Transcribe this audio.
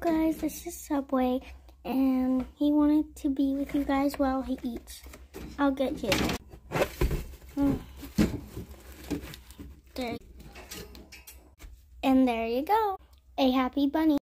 Guys, this is Subway, and he wanted to be with you guys while he eats. I'll get you. Mm. There. And there you go. A happy bunny.